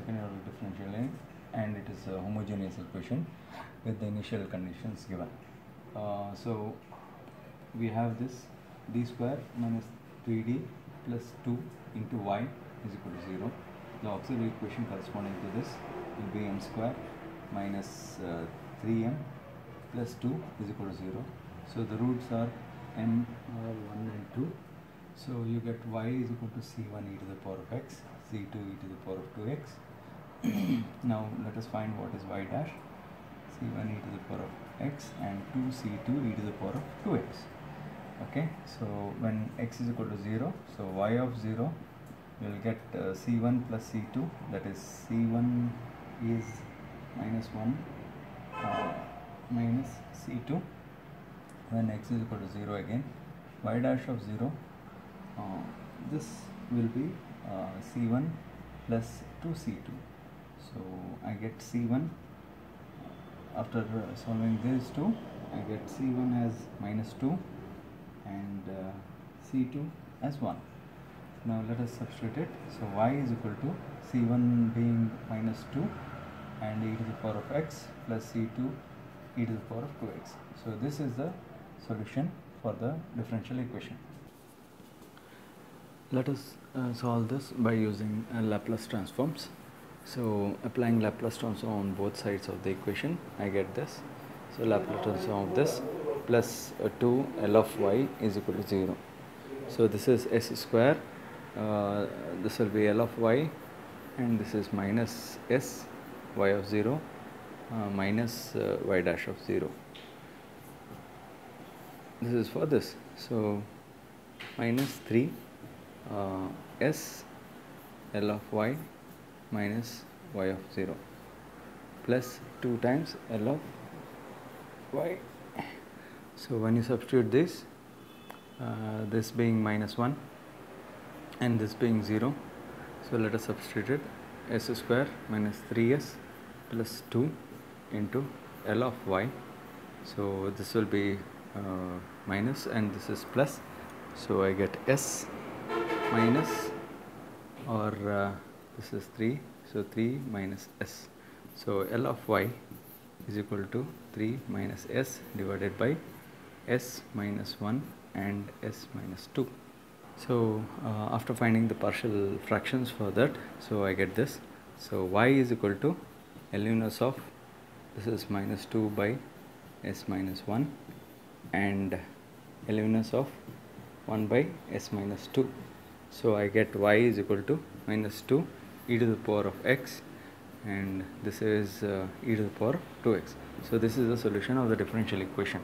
second order differential and it is a homogeneous equation with the initial conditions given. Uh, so we have this d square minus 3d plus 2 into y is equal to 0. The auxiliary equation corresponding to this will be m square minus uh, 3m plus 2 is equal to 0. So the roots are m are 1 and 2. So you get y is equal to c1 e to the power of x, c2 e to the power of 2x. now let us find what is y dash. c1 e to the power of x and 2c2 e to the power of 2x. Okay, so when x is equal to 0, so y of 0 we will get uh, c1 plus c2 that is c1 is minus 1 uh, minus c2 when x is equal to 0 again y dash of 0 uh, this will be uh, c1 plus 2c2 so I get c1 after uh, solving these two I get c1 as minus 2 and uh, c2 as 1 now let us substitute it. So y is equal to c1 being minus 2 and e to the power of x plus c2 e to the power of 2x so this is the solution for the differential equation let us uh, solve this by using uh, Laplace transforms. So applying Laplace transform on both sides of the equation I get this. So Laplace transform of this plus uh, 2 L of y is equal to 0 so this is s square uh, this will be L of y and this is minus s y of 0 uh, minus uh, y dash of 0 this is for this. So minus 3 uh, s L of y minus y of 0 plus 2 times L of y. So when you substitute this uh, this being minus 1 and this being 0 so let us substitute it. S square minus 3s plus 2 into L of y. So this will be uh, minus and this is plus. So I get s minus or uh, this is 3 so 3 minus s. So L of y is equal to 3 minus s divided by s minus 1 and s minus 2 so uh, after finding the partial fractions for that so I get this. So y is equal to L inverse of this is minus 2 by s minus 1 and L inverse of 1 by s minus 2 so I get y is equal to minus 2 e to the power of x and this is uh, e to the power of 2x so this is the solution of the differential equation